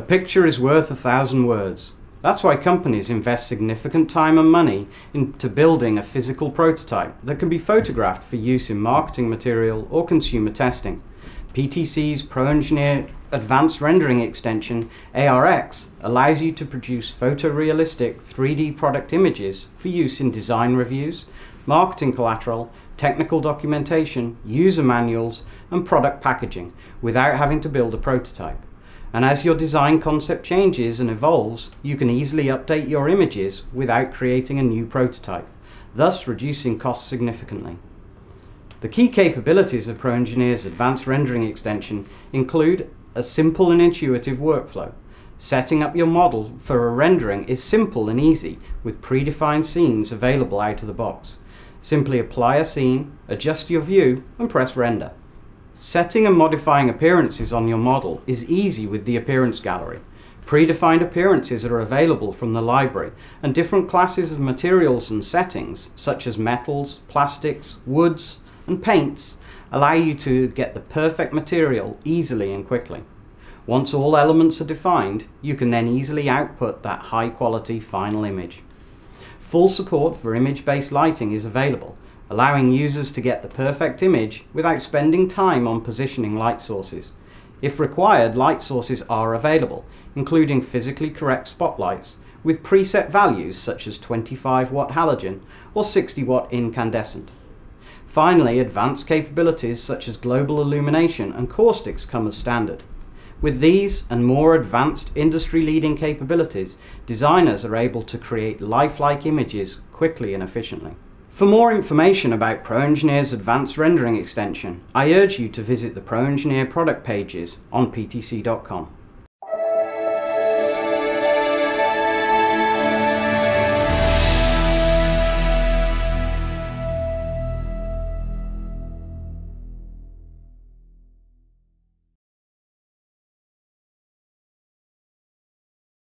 picture is worth a thousand words. That's why companies invest significant time and money into building a physical prototype that can be photographed for use in marketing material or consumer testing. PTC's ProEngineer Advanced Rendering Extension, ARX, allows you to produce photorealistic 3D product images for use in design reviews, marketing collateral, technical documentation, user manuals, and product packaging without having to build a prototype. And as your design concept changes and evolves, you can easily update your images without creating a new prototype, thus reducing costs significantly. The key capabilities of ProEngineer's advanced rendering extension include a simple and intuitive workflow. Setting up your model for a rendering is simple and easy with predefined scenes available out of the box. Simply apply a scene, adjust your view, and press render. Setting and modifying appearances on your model is easy with the Appearance Gallery. Predefined appearances are available from the library, and different classes of materials and settings, such as metals, plastics, woods, and paints, allow you to get the perfect material easily and quickly. Once all elements are defined, you can then easily output that high quality final image. Full support for image-based lighting is available, allowing users to get the perfect image without spending time on positioning light sources. If required, light sources are available, including physically correct spotlights with preset values such as 25 watt halogen or 60 watt incandescent. Finally, advanced capabilities such as global illumination and caustics come as standard. With these and more advanced industry-leading capabilities, designers are able to create lifelike images quickly and efficiently. For more information about ProEngineer's advanced rendering extension, I urge you to visit the ProEngineer product pages on ptc.com.